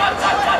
Go, go, go,